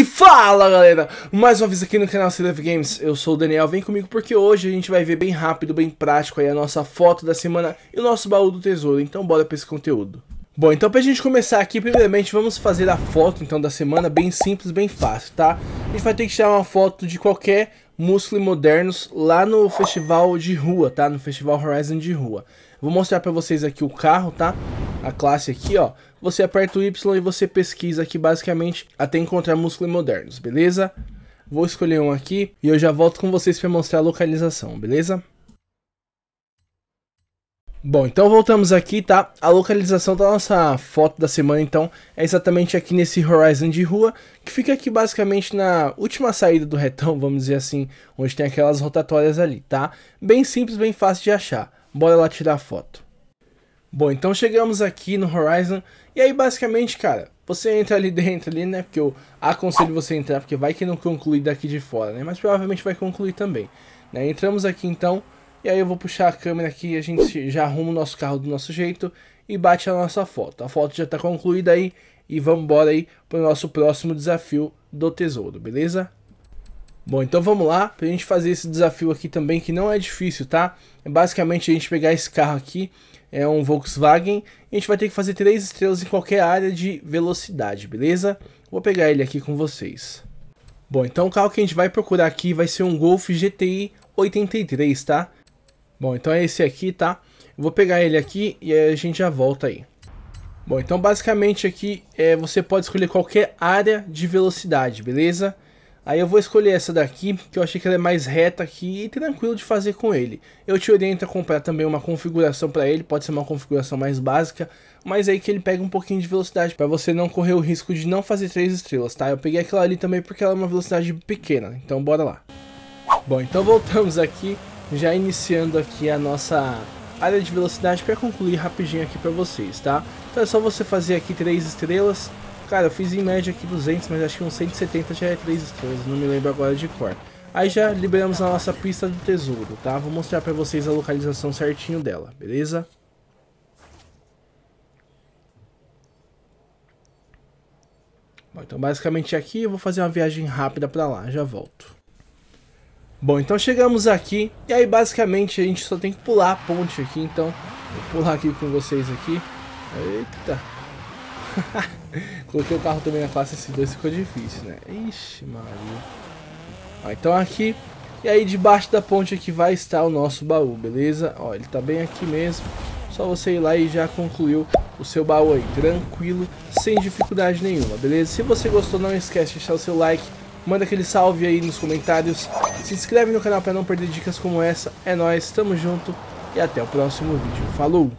E fala galera, mais uma vez aqui no canal Celeb Games, eu sou o Daniel, vem comigo porque hoje a gente vai ver bem rápido, bem prático aí a nossa foto da semana e o nosso baú do tesouro, então bora pra esse conteúdo. Bom, então pra gente começar aqui, primeiramente vamos fazer a foto então da semana, bem simples, bem fácil, tá? A gente vai ter que tirar uma foto de qualquer músculo modernos lá no festival de rua, tá? No festival Horizon de rua. Vou mostrar pra vocês aqui o carro, tá? A classe aqui, ó você aperta o Y e você pesquisa aqui basicamente até encontrar músculos modernos, beleza? Vou escolher um aqui e eu já volto com vocês para mostrar a localização, beleza? Bom, então voltamos aqui, tá? A localização da nossa foto da semana, então, é exatamente aqui nesse Horizon de rua, que fica aqui basicamente na última saída do retão, vamos dizer assim, onde tem aquelas rotatórias ali, tá? Bem simples, bem fácil de achar. Bora lá tirar a foto. Bom, então chegamos aqui no Horizon e aí basicamente, cara, você entra ali dentro ali, né? Porque eu aconselho você a entrar, porque vai que não conclui daqui de fora, né? Mas provavelmente vai concluir também. Né? Entramos aqui então, e aí eu vou puxar a câmera aqui, a gente já arruma o nosso carro do nosso jeito e bate a nossa foto. A foto já está concluída aí e vamos embora aí para o nosso próximo desafio do tesouro, beleza? Bom, então vamos lá, pra gente fazer esse desafio aqui também, que não é difícil, tá? É basicamente a gente pegar esse carro aqui é um Volkswagen. a gente vai ter que fazer três estrelas em qualquer área de velocidade, beleza? Vou pegar ele aqui com vocês. Bom, então o carro que a gente vai procurar aqui vai ser um Golf GTI 83, tá? Bom, então é esse aqui, tá? vou pegar ele aqui e a gente já volta aí. Bom, então basicamente aqui é, você pode escolher qualquer área de velocidade, beleza? Aí eu vou escolher essa daqui, que eu achei que ela é mais reta aqui e tranquilo de fazer com ele. Eu te oriento a comprar também uma configuração para ele, pode ser uma configuração mais básica, mas aí que ele pega um pouquinho de velocidade, para você não correr o risco de não fazer 3 estrelas, tá? Eu peguei aquela ali também porque ela é uma velocidade pequena, então bora lá. Bom, então voltamos aqui, já iniciando aqui a nossa área de velocidade para concluir rapidinho aqui para vocês, tá? Então é só você fazer aqui 3 estrelas, Cara, eu fiz em média aqui 200, mas acho que uns 170 já é 3 estrelas, não me lembro agora de cor. Aí já liberamos a nossa pista do tesouro, tá? Vou mostrar pra vocês a localização certinho dela, beleza? Bom, então basicamente aqui eu vou fazer uma viagem rápida pra lá, já volto. Bom, então chegamos aqui, e aí basicamente a gente só tem que pular a ponte aqui, então vou pular aqui com vocês aqui. Eita! Coloquei o carro também na classe S2, ficou difícil, né? Ixi, Maria. Ó, então aqui, e aí debaixo da ponte aqui vai estar o nosso baú, beleza? Ó, ele tá bem aqui mesmo. Só você ir lá e já concluiu o seu baú aí, tranquilo, sem dificuldade nenhuma, beleza? Se você gostou, não esquece de deixar o seu like, manda aquele salve aí nos comentários, se inscreve no canal para não perder dicas como essa. É nóis, tamo junto e até o próximo vídeo. Falou!